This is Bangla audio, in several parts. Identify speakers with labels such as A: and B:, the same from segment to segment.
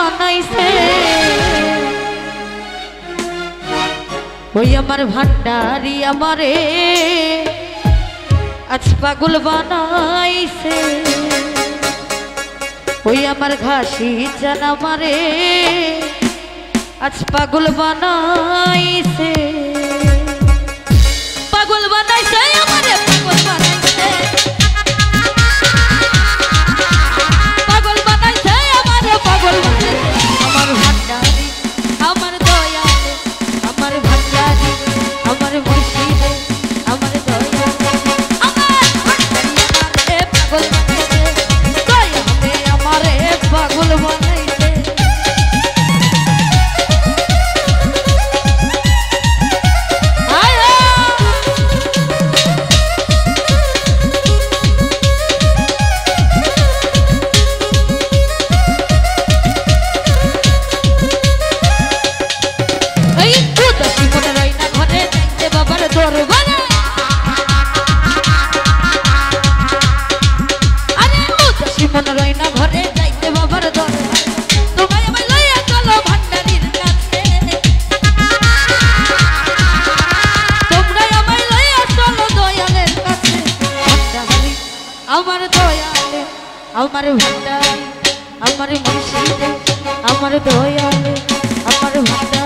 A: বানাইছে। ওই আমার ভান্ডারি আমার আজ পাগল বানাইছে। ওই আমার ঘাসি জানা মারে আজ পাগল বানাইছে। আমার ভান্ডারে আমার মুর্শিদে আমার দয়ালে আমার ভান্ডারে।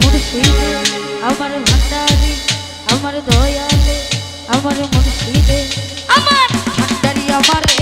A: মুর্শিদে আমারে ভান্ডারি আমারে দয়ালে আমারে আমার মুর্শিদে আমার ভান্ডারি আমারে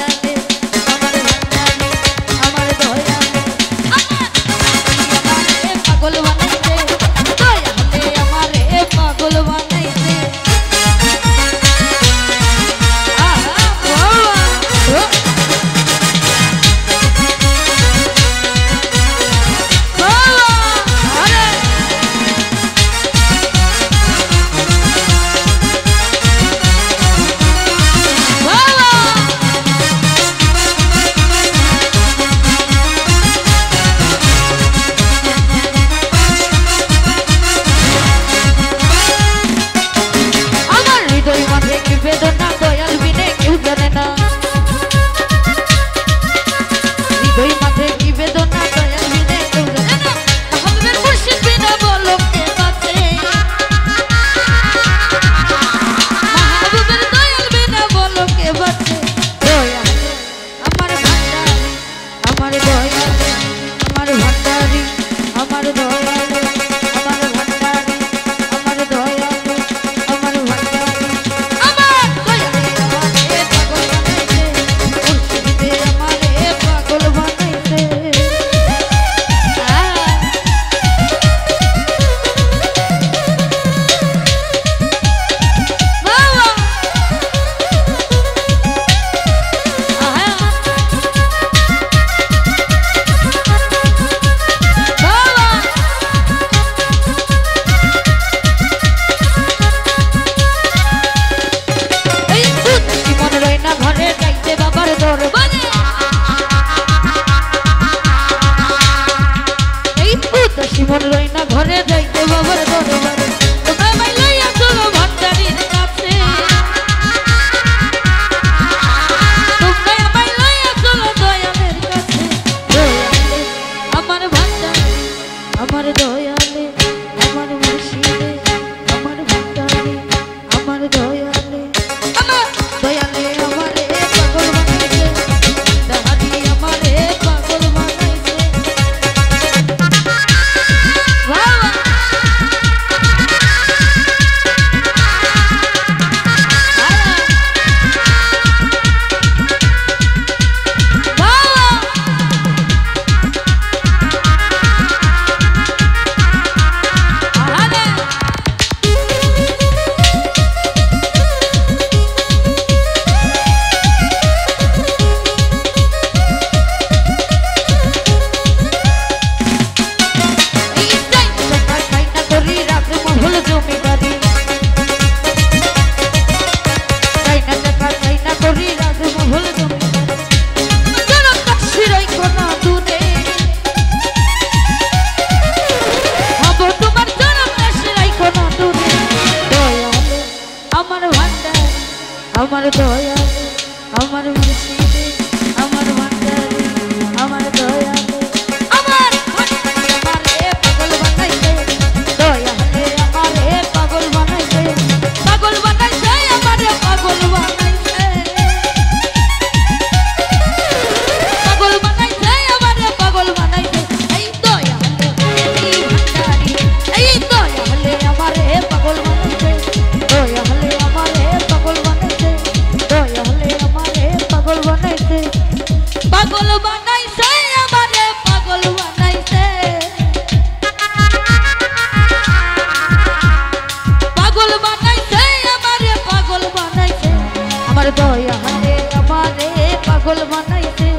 A: পাগল বানাইছে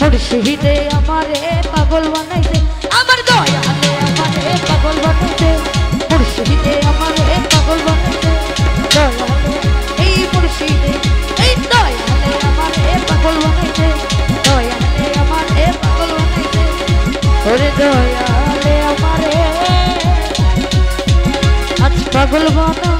A: মুর্শিদে আমারে পাগল বানাইছে। আমার দয়ালে আমারে পাগল বানাইছে মুর্শিদে আমারে পাগল বানাইছে। দয়ালে, এই মুর্শিদে এই দয়ালে আমারে পাগল বানাইছে। দয়ালে আমারে পাগল বানাইছে। ওরে দয়ালে আমারে আজ পাগল বানা